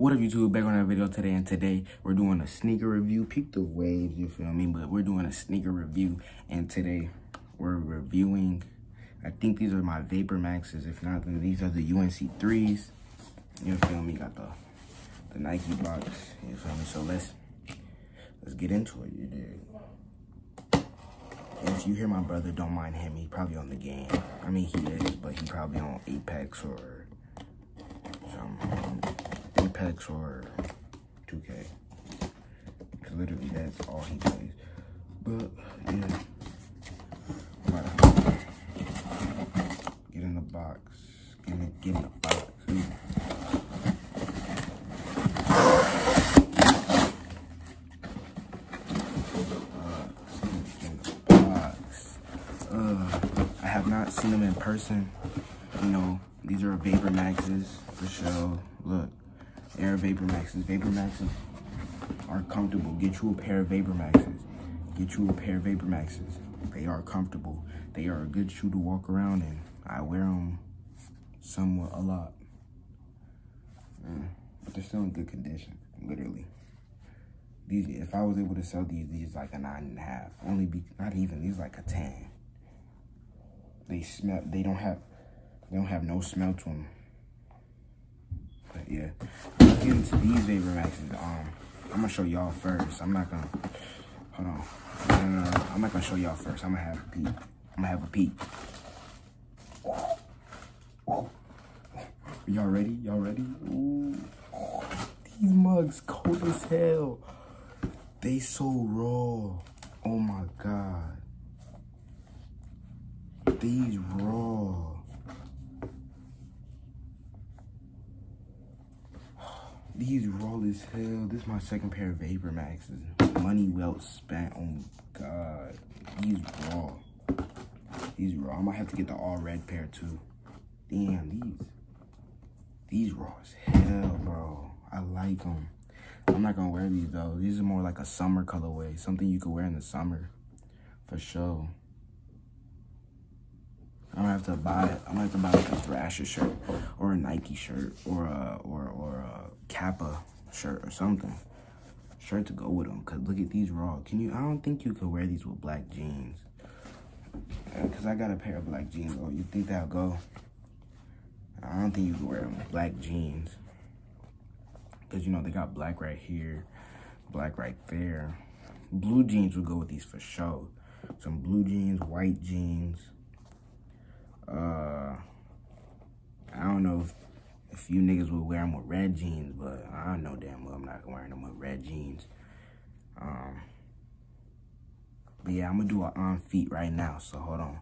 What up YouTube, back on that video today, and today we're doing a sneaker review. Peep the waves, you feel me? But we're doing a sneaker review, and today we're reviewing, I think these are my Vapor Maxes. If not, then these are the UNC 3s. You feel me? Got the, the Nike box, you feel me? So let's, let's get into it, you dig? If you hear my brother, don't mind him. He probably on the game. I mean, he is, but he probably on Apex or Apex or 2K. Cause literally that's all he plays. But yeah. Get in the box. Get in, get in the box. Ooh. Uh, I have not seen them in person. You know, these are Vapor Maxes for sure. Look, Air Vapor Maxes. Vapor Maxes are comfortable. Get you a pair of Vapor Maxes. Get you a pair of Vapor Maxes. They are comfortable. They are a good shoe to walk around in. I wear them somewhat a lot. Mm. But they're still in good condition, literally. These, if I was able to sell these, these like a nine and a half. Only be, not even, these like a 10. They smell, they don't have, they don't have no smell to them. Yeah, let's get into these Vapor Maxes. Um, I'm gonna show y'all first. I'm not gonna, hold on. No, no, no, I'm not gonna show y'all first. I'm gonna have a peek. I'm gonna have a peek. Y'all ready? Y'all ready? Ooh. These mugs cold as hell. They so raw. Oh my God. These raw. These raw as hell. This is my second pair of Vapor Maxes. Money well spent. Oh God. These raw. These raw. I might have to get the all red pair too. Damn, these. These raw as hell, bro. I like them. I'm not gonna wear these though. These are more like a summer colorway. Something you could wear in the summer. For sure. I'm gonna have to buy. I'm gonna have to buy like a Thrasher shirt or a Nike shirt or a or or Kappa shirt or something. Shirt to go with them. Cause look at these raw. Can you? I don't think you could wear these with black jeans. Cause I got a pair of black jeans. Oh, you think that'll go? I don't think you can wear them with black jeans. Cause you know they got black right here, black right there. Blue jeans would go with these for sure. Some blue jeans, white jeans. Uh, I don't know if, you niggas would wear them with red jeans, but I don't know damn well I'm not wearing them with red jeans. Um, but yeah, I'm gonna do an on feet right now, so hold on.